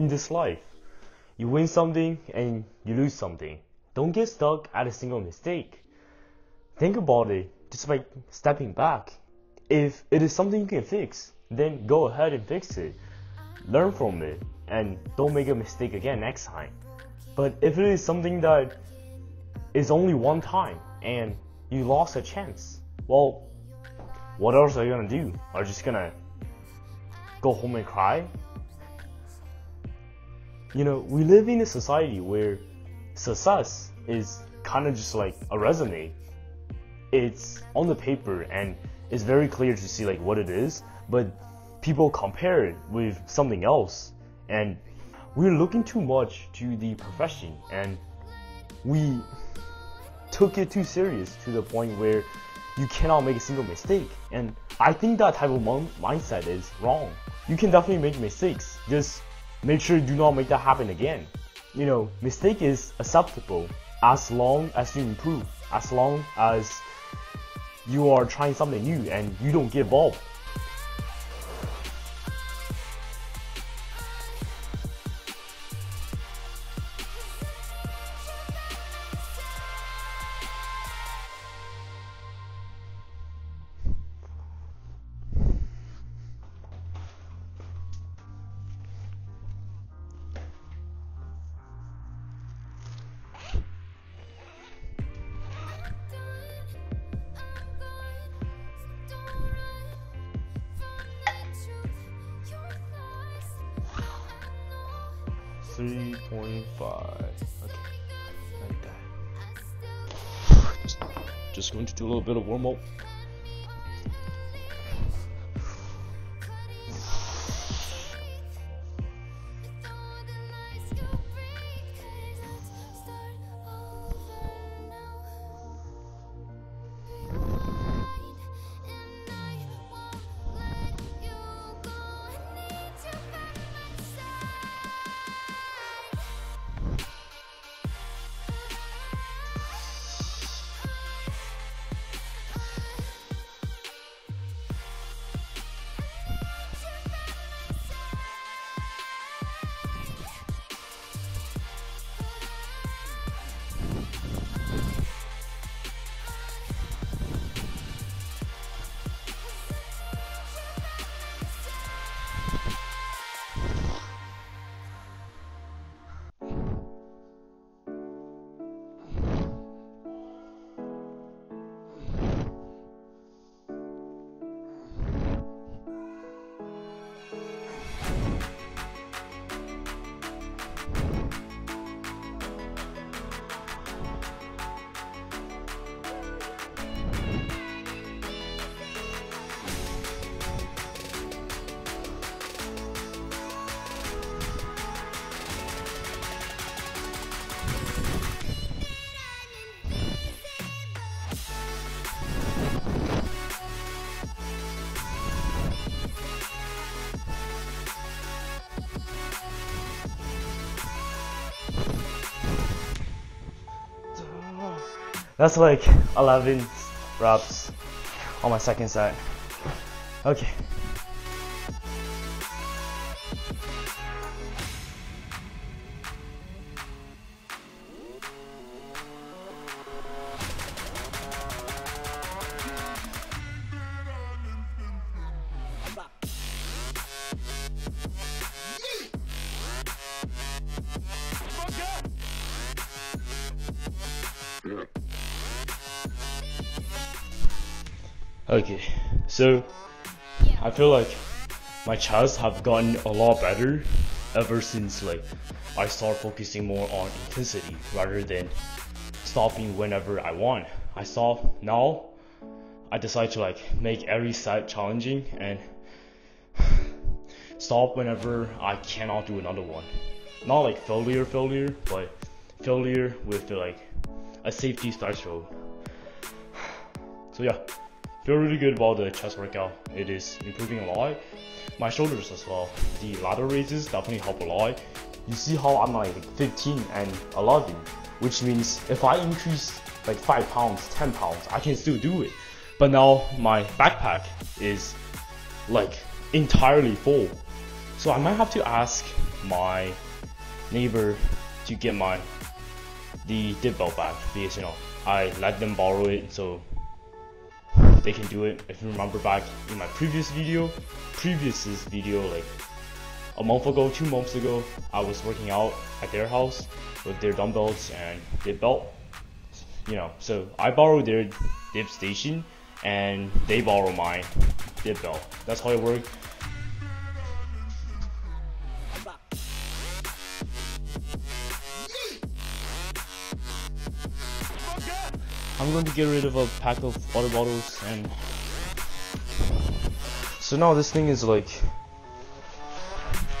in this life. You win something and you lose something. Don't get stuck at a single mistake. Think about it just by stepping back. If it is something you can fix, then go ahead and fix it. Learn from it and don't make a mistake again next time. But if it is something that is only one time and you lost a chance, well, what else are you gonna do? Are you just gonna go home and cry? You know, we live in a society where success is kind of just like a resume. It's on the paper and it's very clear to see like what it is, but people compare it with something else and we're looking too much to the profession and we took it too serious to the point where you cannot make a single mistake. And I think that type of mindset is wrong. You can definitely make mistakes. Just make sure you do not make that happen again. You know, mistake is acceptable as long as you improve, as long as you are trying something new and you don't give up. 3.5. Okay, like that. Just, just going to do a little bit of warm up. That's like 11 reps on my second set. Okay. Okay, so I feel like my chest have gotten a lot better ever since like I start focusing more on intensity rather than stopping whenever I want. I stop now. I decide to like make every set challenging and stop whenever I cannot do another one. Not like failure failure, but failure with like a safety threshold. So yeah feel really good about the chest workout. It is improving a lot. My shoulders as well. The lateral raises definitely help a lot. You see how I'm like 15 and 11, which means if I increase like 5 pounds, 10 pounds, I can still do it. But now my backpack is like entirely full. So I might have to ask my neighbor to get my the dip belt back because you know I let them borrow it so they can do it. If you remember back in my previous video, previous video like a month ago, two months ago, I was working out at their house with their dumbbells and dip belt. You know, so I borrowed their dip station and they borrow my dip belt. That's how it worked. I'm going to get rid of a pack of water bottles and so now this thing is like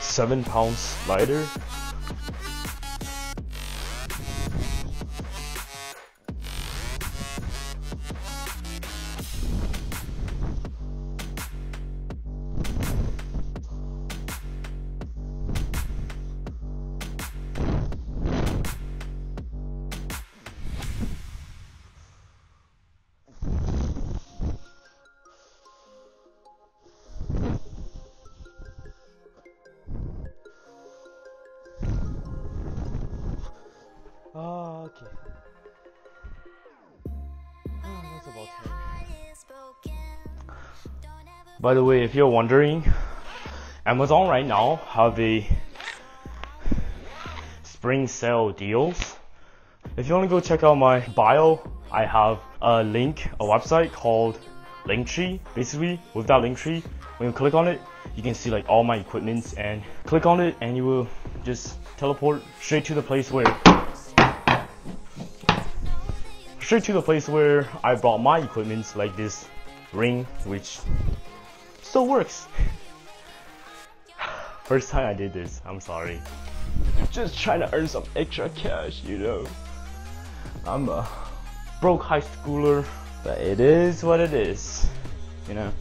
seven pounds lighter By the way, if you're wondering, Amazon right now have a spring sale deals. If you want to go check out my bio, I have a link, a website called Linktree. Basically, with that Linktree, when you click on it, you can see like all my equipments and click on it and you will just teleport straight to the place where straight to the place where I brought my equipments like this ring which still works. First time I did this I'm sorry. Just trying to earn some extra cash you know. I'm a broke high schooler but it is what it is you know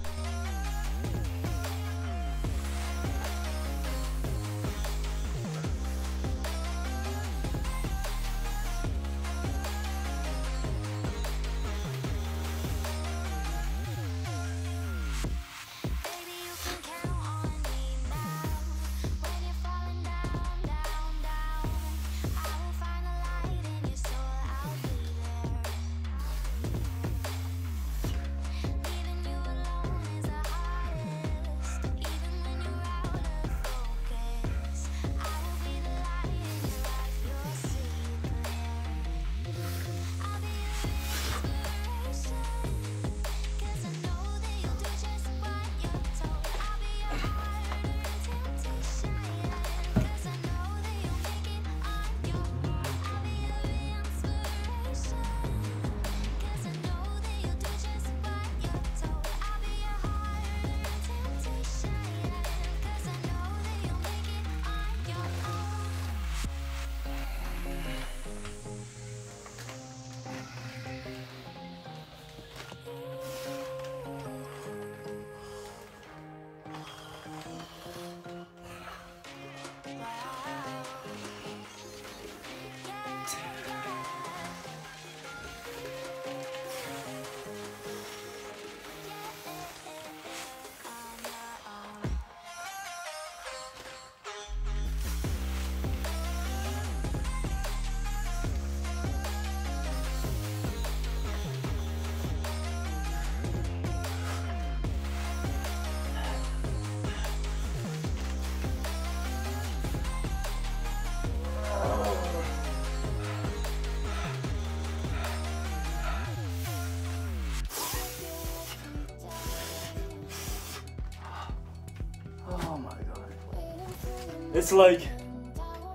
It's like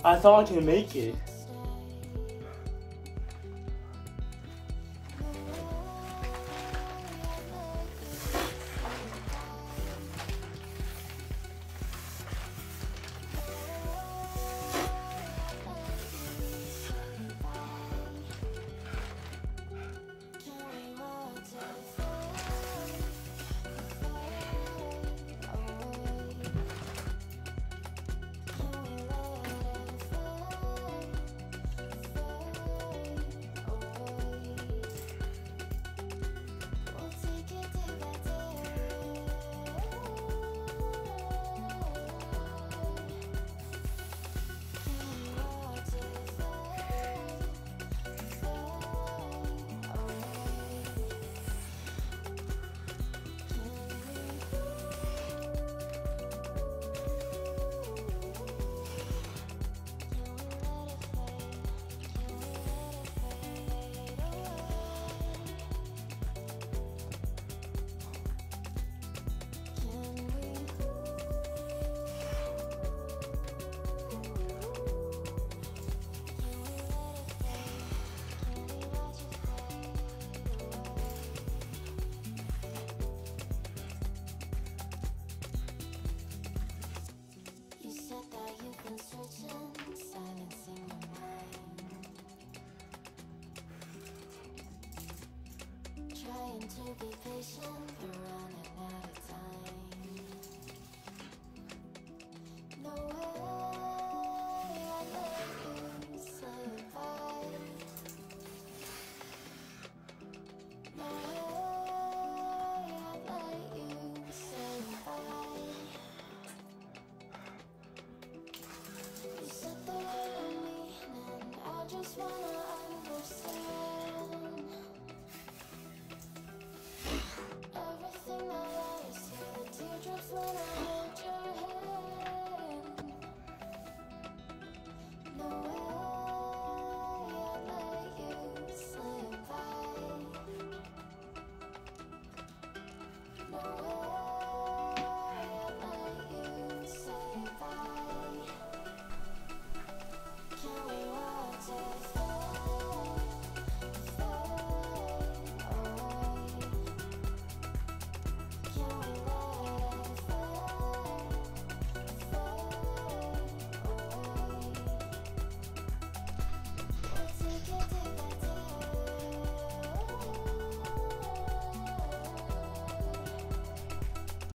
I thought I can make it. Be patient,